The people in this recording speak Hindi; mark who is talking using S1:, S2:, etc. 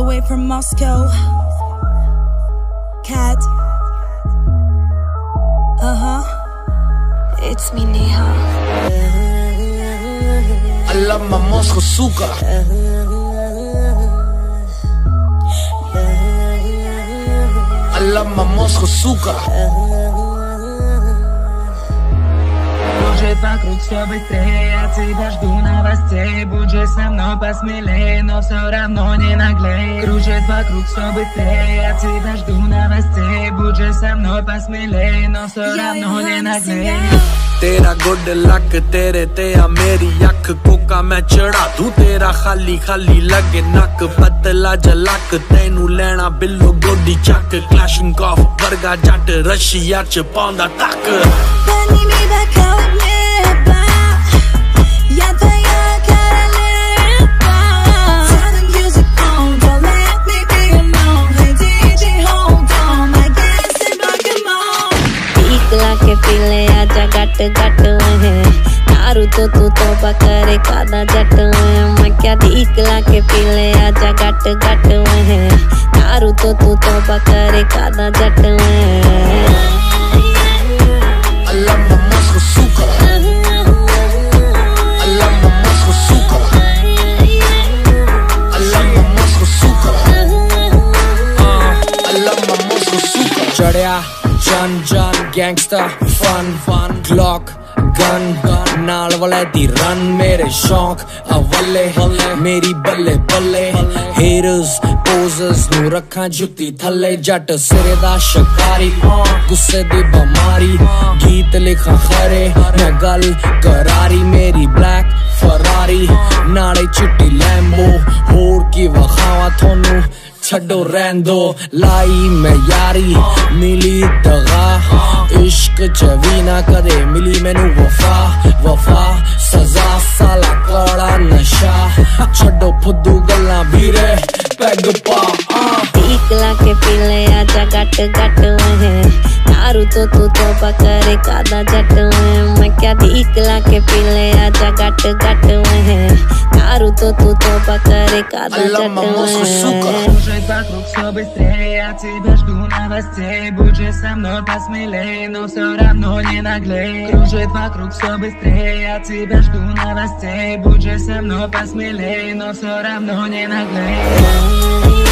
S1: the way from Moscow. Cat. Uh huh. It's me, Neha.
S2: I love my Moscow suka. I love my Moscow suka.
S3: вокруг все быстрее Отсюда жду новостей Будь же со мной посмелее Но все равно не наглей Кружит вокруг все быстрее Отсюда жду новостей Будь же со мной посмелее Но все равно не наглей
S2: तेरा गुड लक तेरे ते या मेरी अख कोका मैं चढ़ा दू तेरा खाली खाली लगे नक पतला जलक तेनू लेना बिल्लो गोडी चक क्लैशिंग कॉफ वर्गा जट रशिया च पांदा तक
S4: पानी में गट गट है दारू तो तू तो बकरे कादा जट है मैं क्या ला के पीले आजा गट गट है दारू तो तू तो बकरे कादा जट है
S2: I love my Moscow suka I love gun ਨਾਲ ਵਾਲੇ ਦੀ ਰਨ ਮੇਰੇ ਸ਼ੌਂਕ ਅਵੱਲੇ ਮੇਰੀ ਬੱਲੇ ਬੱਲੇ ਹੇਰਸ ਪੋਜ਼ਸ ਨੂੰ ਰੱਖਾਂ ਜੁੱਤੀ ਥੱਲੇ, ਜੱਟ ਸਿਰੇ ਦਾ ਸ਼ਿਕਾਰੀ, ਗੁੱਸੇ ਦੀ ਬਿਮਾਰੀ, ਗੀਤ ਲਿਖਾਂ ਖਰੇ, ਮੈਂ ਗੱਲ ਕਰਾਰੀ, ਮੇਰੀ ਬਲੈਕ ਫਰਾਰੀ ਨਾਲੇ ਚਿੱਟੀ ਲੈਂਬੋ ਹੋਰ ਕੀ ਵਖਾਵਾਂ ਤੁਹਾਨੂੰ? छो रो दो लाई मैं यारी मिली दगा। इश्क चवी ना करे मिली मैनू वफा। वफा सजा साला कौड़ा नशा। छो फुदू गल्ला भीरे पैग
S4: पा ला के पीले आजा गट गट है तो तू तो पकड़े कादा जट है मैं क्या दीक ला के पीले आजा गट गट है तारू तो तू तो पकड़े कादा जट है
S3: вокруг все быстрее, от тебя жду новостей. Будь же со мной посмелее, но все равно не наглей. Кружит вокруг все быстрее, от тебя жду новостей. Будь же со мной посмелее, но все равно не наглей